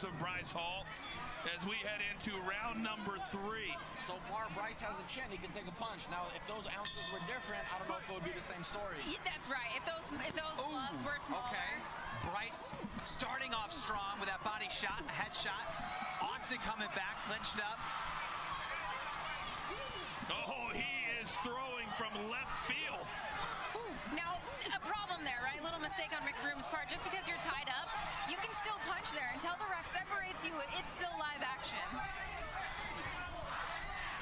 moves of Bryce Hall as we head into round number three. So far, Bryce has a chin. He can take a punch. Now, if those ounces were different, I don't know if it would be the same story. Yeah, that's right. If those if those gloves were smaller. Okay. Bryce starting off strong with that body shot, a headshot. Austin coming back, clinched up. Oh, he is throwing from left field. Now, a problem there, right? Little mistake on McBroom's part. Just because you're tied up, you can still punch there. Until the ref separates you, it's still live action.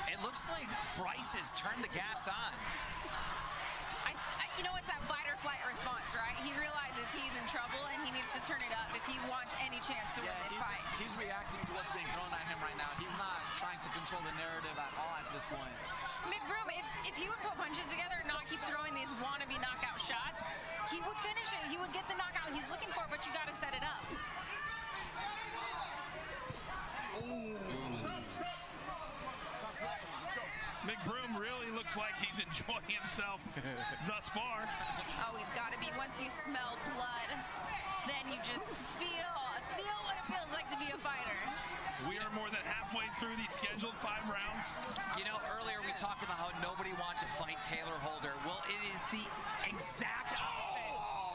It looks like Bryce has turned the gas on. I, I, you know, it's that fight or flight response, right? He realizes he's in trouble and he needs to turn it up if he wants any chance to Yeah, win this he's, fight. he's reacting to what's being thrown at him right now. He's not trying to control the narrative at all at this point. McBroom, if, if he would put punches together and not keep throwing these wannabe knockout shots, he would finish it. He would get the knockout he's looking for, but you got to set it up. McBroom really looks like he's enjoying himself thus far. Oh, he's got to be. Once you smell blood, then you just feel feel what it feels like to be a fighter. We are more than halfway through the scheduled five rounds. You know, earlier we talked about how nobody wanted to fight Taylor Holder. Well, it is the exact opposite